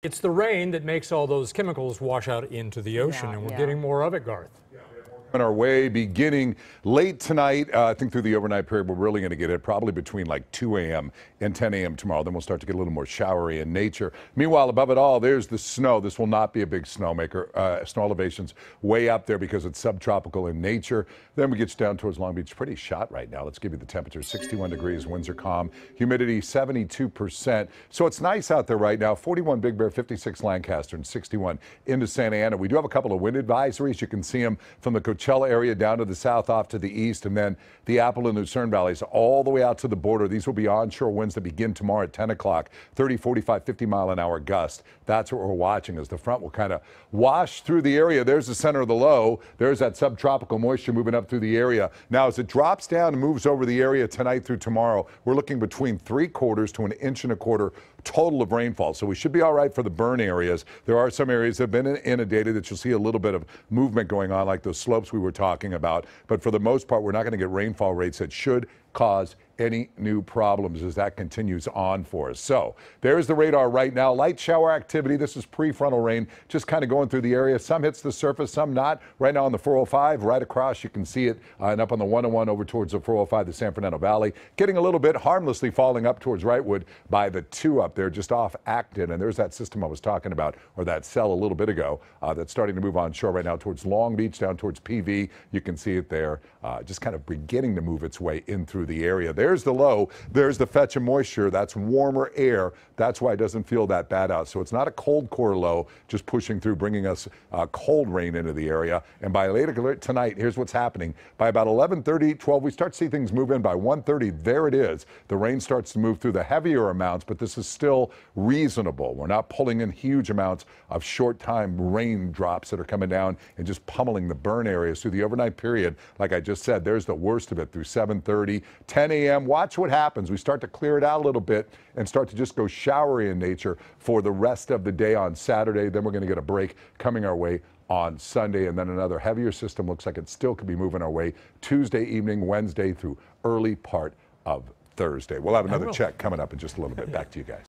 It's the rain that makes all those chemicals wash out into the ocean, Yeah, and we're yeah. getting more of it, Garth. On our way beginning late tonight. Uh, I think through the overnight period, we're really going to get it probably between like 2 a.m. and 10 a.m. tomorrow. Then we'll start to get a little more showery in nature. Meanwhile, above it all, there's the snow. This will not be a big snowmaker. Uh, snow elevation's way up there because it's subtropical in nature. Then we get down towards Long Beach. Pretty shot right now. Let's give you the temperature 61 degrees, winds are calm, humidity 72%. So it's nice out there right now. 41 Big Bear, 56 Lancaster, and 61 into Santa Ana. We do have a couple of wind advisories. You can see them from the Coachella area down to the south, off to the east, and then the Apple and Lucerne valleys all the way out to the border. These will be onshore winds that begin tomorrow at 10 o'clock, 30, 45, 50 mile an hour gust. That's what we're watching as the front will kind of wash through the area. There's the center of the low. There's that subtropical moisture moving up through the area. Now, as it drops down and moves over the area tonight through tomorrow, we're looking between three quarters to an inch and a quarter total of rainfall. So we should be all right for the burn areas. There are some areas that have been inundated that you'll see a little bit of movement going on, like those slopes we were talking about. But for the most part, we're not going to get rainfall rates that should cause any new problems as that continues on for us. So there's the radar right now. Light shower activity. This is prefrontal rain, just kind of going through the area. Some hits the surface, some not. Right now on the 405, right across, you can see it, uh, and up on the 101 over towards the 405, the San Fernando Valley, getting a little bit harmlessly falling up towards Wrightwood by the two up there, just off Acton. And there's that system I was talking about, or that cell a little bit ago, uh, that's starting to move on shore right now towards Long Beach, down towards PV. You can see it there, uh, just kind of beginning to move its way in through the area. There's the low. There's the fetch of moisture. That's warmer air. That's why it doesn't feel that bad out. So it's not a cold core low just pushing through, bringing us uh, cold rain into the area. And by later tonight, here's what's happening. By about 11:30, 12, we start to see things move in. By 1:30, there it is. The rain starts to move through the heavier amounts, but this is still reasonable. We're not pulling in huge amounts of short-time raindrops that are coming down and just pummeling the burn areas through the overnight period. Like I just said, there's the worst of it through 7:30, 10 a.m. Watch what happens. We start to clear it out a little bit and start to just go showery in nature for the rest of the day on Saturday. Then we're going to get a break coming our way on Sunday, and then another heavier system looks like it still could be moving our way Tuesday evening, Wednesday through early part of Thursday. We'll have another check coming up in just a little bit. Back to you guys.